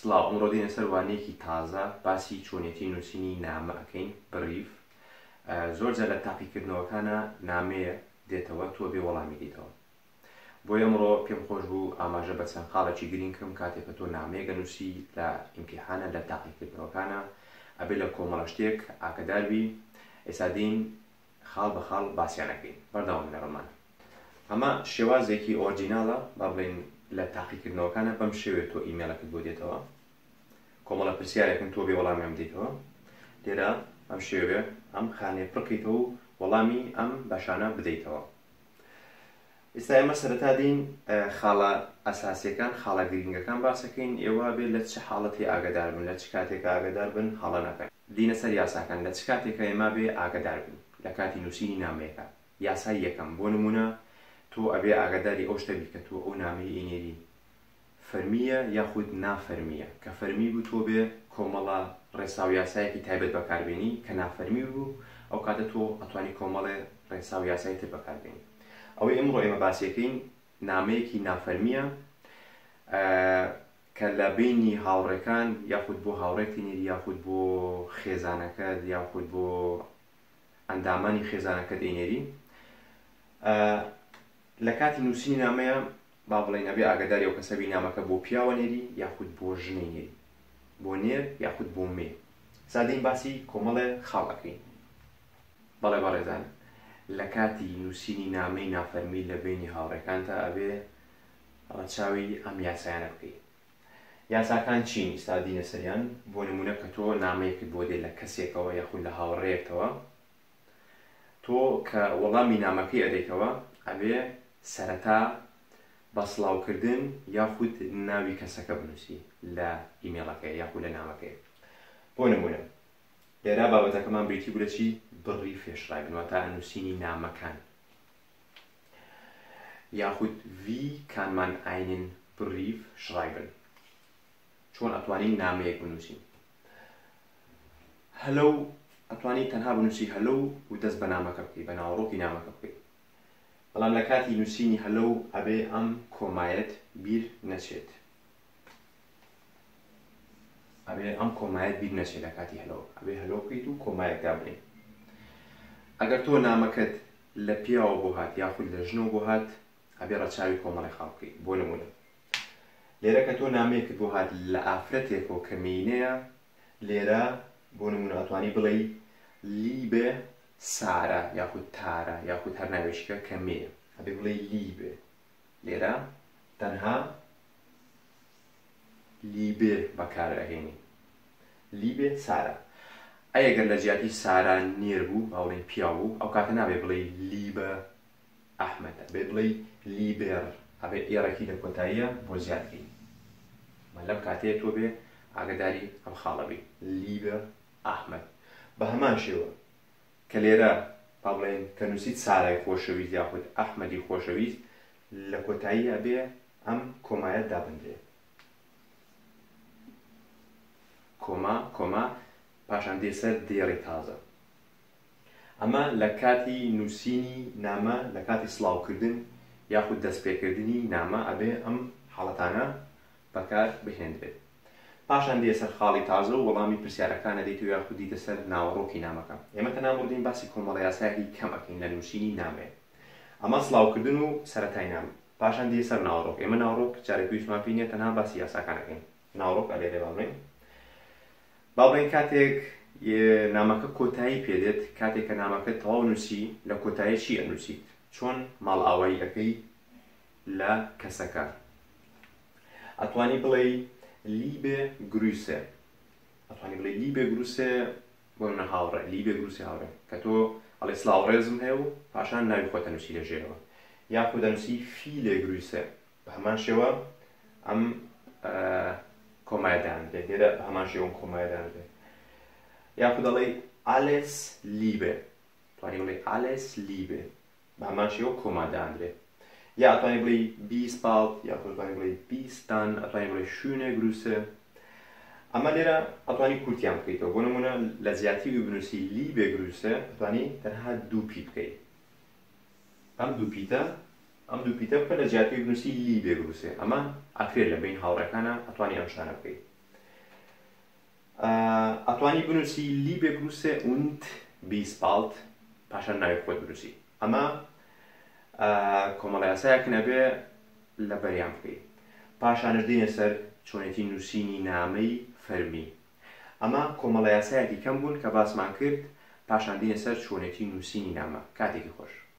سڵاو ئەمڕۆ دێنە سەر وانەیەکی تازە باسی چۆنیەتی نووسینی نامە ئەەکەین بڕیف زۆر جار لە تاقیکردنەوەکانە نامەیە دێتەوە تۆ بێ وەڵامی دیتەوە بۆی ئەمڕۆ پێم خۆش بوو ئاماژە بە چەند خاڵێکی گرنگ کەم کاتێک کە تۆ نامەیەگە نووسی لە ئیمتیحانە لە تاقیکردنەوەکانە ئەبێ لە کۆمەڵە شتێک ئاگداربی ئێستا دین خاڵ بە خاڵ باسیان ئەکەین بەردەوام لە ڕۆمانە. ئەمە شێوازێکی ئۆرجیناڵە با بڵێین لە تاقیکردنەوەکانا بەم شێوەیە تۆ ئیمێڵەکت بۆ دێتەوە کۆمەڵە پرسیارێکن تۆ بێ وەڵامیان بدەیتەوە لێرە ئەم شێوێ ئەم خانێ پڕکەیتەوە و وەڵامی ئەم بەشانە بدەیتەوە ئێستا ئێمە سەرەتا دێین خاڵە ئەساسیەکان خاڵە گرینگەکان باسەکەین ئێوە بێت لە چ حاڵەتی ئاگدار بن لە چ کاتێک ئاگدار بن هەڵە نەکەن دێینە سەر یاساکان، لە چ کاتێکە ئێمە بێ ئاگەدار بین لە کاتی نووسینی نامەیەکە، یاسای یەکەم، بۆ نموونە تۆ ئەبێ ئاگەداری ئەو شتە بی کە تۆ ئەو نامەی ئینێری فەرمییە یاخود نا فەرمییە، کە فەرمی بوو تۆ بێ کۆمەڵە ڕێسا و یاسایەکی تایبەت بەکار بێنی، کە نافەرمی بوو ئەو کاتە تۆ ئەتوانی کۆمەڵێ ڕێسا و یاسای تر بەکار بێنی. ئەوەی ئەمڕۆ ئێمە باسی ئەکەین نامەیەکی نافەرمییە، کە لە بەینی هاوڕێکان یاخود بۆ هاوڕێکی نیر یاخود بۆ خێزانەکەت یاخود بۆ ئەندامانی خێزانەکەت ئەینێرین لە کاتی نووسینی نامەیە با بڵین ئەبێ ئاگداری و کەسەبی نامەکە بۆ پیاوە نێری یاخود بۆ ژنی نێری بۆ نێر یاخود بۆ مێ زادین باسی کۆمەڵێ خاڵەکەین بەڵێ بەڕێزان لە کاتی نووسینی نامەی نافەرمی لە بینی هاوڕێکانتە ئەبێ ڕەچاوی ئەم یاسایانە بکەی یاساکان چین ئیستا دینە سەریان بۆ نمونە کە تۆ نامەیەکت بۆ دێ لە کەسێکەوە یاخود لە هاوڕێیەکتەوە تۆ کە وەڵامی نامەکەی ئەدەیتەوە ئەبێ سەرەتا بە سڵاو کردن یاخود ناوی کەسەکە بنوسی لە ئیمێڵەکەی یاخود لە نامەکەی بۆ نمونە لێرا بابەتەکەمان بریتی بوو لە چی بڕی فێشڕاوین واتە نوسینی نامەکان. یاخود وی کان مان ئاینن بریف شرایبن؟ چۆن ئەتوانین نامەیەک بنووسین؟ هەلەو ئەتوانی تەنها بنووسی هەلەو و دەست بە نامەکە بکەی بە ناوەڕۆکی نامەکە بکەی بەڵام لە کاتی نووسینی هەلەو ئەبێ ئەم کۆمایەت بیر نەچێت ئەبێ ئەم کۆمایەت بیر نەچێت لە کاتی هەلەوە ئەبێ هەلەو بکەیت و کۆمایەک دابنێی ئەگەر تۆ نامەکەت لە پیاوە بۆ هات یاخود لە ژنەوە بۆ هات ئەبێ ڕەچاوی کۆمەڵێ خاڵ بکەیت بۆ نمونە لێرە کە تۆ نامەیەکت بۆ هات لە ئافرەتێکەوە کە مێینەیە لێرە بۆ نمونە ئەتوانی بڵێی لیبێ سارە یاخود تارە یاخود هەر ناوێکیکە کە مێیە ئەبێ بڵێی لیبێ لێرە تەنها لیبێ بەکار ئەهێنی لیبێ سارا ئەی گەر لە جیاتی سارا نێر بوو با بڵێین پیاو بوو ئەو کاتە نابێ بڵێی لیبە ئەحمەد ئەبێ بڵێی لیبێڕ ئەبێ ئێڕێکی لە کۆتاییە بۆ زیاد بی مە لەم کاتەیە تۆ بێ ئاگداری ئەم خاڵە بی لیبە ئەحمەد بە هەمان شێوە کە لێرە با بڵێین کە نووسیت سارای خۆشەویست یاخود ئەحمەدی خۆشەویست لە کۆتایی ئەبێ ئەم کۆمایە دابندرێ. کۆما کۆما پاشان دێ سەر دێڕی تازە. ئەمە لە کاتی نووسینی نامە لە کاتی سڵاو کردن یاخود دەست پێ کردنی نامە ئەبێ ئەم حاڵەتانە بە کار بهێندرێت. پاشان دێ سەر خاڵی تازە و وەڵامی پرسیارەکان ئەدەیت و یاخود دیتە سەر ناوەڕۆکی نامەکە. ئێمە تەنابڕدین باسی کۆمەڵە یاسایەکی کەم ئەکەین لە نووسینی نامەیەک. ئەمە سڵاوکردن و سەرەتای نامە. پاشان دێ سەر ناوەڕۆک. ئێمە ناوەڕۆک جارێ پێویستمان پێی نیە تەنها باسی یاساکان ئەکەین. ناوەڕۆک ئەلێرێ با بڵێین. با بڵێین کاتێک نامەکە کۆتایی پێدێت، کاتێک کە نامەکە تەواو نووسی، لە کۆتایە چی ئەنووسیت؟ چۆن ماڵئاوایی ئەکەی لە کەسەکە؟ ئەتوانی بڵێی لیبێ گروسێ. ئەتوانی بڵێی لیبێ گروسێ بۆ نمونە هاوڕێ، لیبێک روسی هاوڕێ، کە تۆ ئەڵێی سڵاو و رێزم هەیە و پاشان ناوی خۆت ئەنوسی لە ژێرەوە. یاخود ئەنوسی فیلێ گرویسێ. بە هەمان شێوە ئەم کۆمایە دانرێ. لێرە بە هەمان شێوە ئەم کۆمایە دانرێ. یاخود ئەڵێی ئالێس لیبێ. توانی بڵێی ئالێس لیبێ. بە هەمان شێوە کۆما دانرێ یا ئەتوانی بڵێی بیست پاڵت یا خۆتوانی بڵێ بیستان ئەتوانی بڵێ شوونێ گروسە ئەمە لێرە ئەتوانی کورتیان بکەیتەوە بۆ نمونە لە زیاتی وی بنووسی لی بێ گروسە ئەتوانی تەنها دوو پی بکەیت ئەم دوو پیتە ئەم دوو پیتە بکە لە زیاتی وی بنووسی لی بێ گروسێ ئەمە ئەکرێت لە بین هاوڕێکانە ئەتوانی ئەم شتانە بکەیت ئەتوانی بنوسی لیبێ گروسێ ئونت بیس باڵد پاشان ناوی خۆت بنوسی ئەمە کۆمەڵە یاسایەکن ئەبێ لە بەریان بکەی پاشانش دێنە سەر چۆنێتی نووسینی نامەی فەرمی ئەمە کۆمەڵە یاسایەکی کەم بوون کە باسمان کرد پاشان دێنە سەر چۆنێتی نووسینی نامە کاتێکی خۆش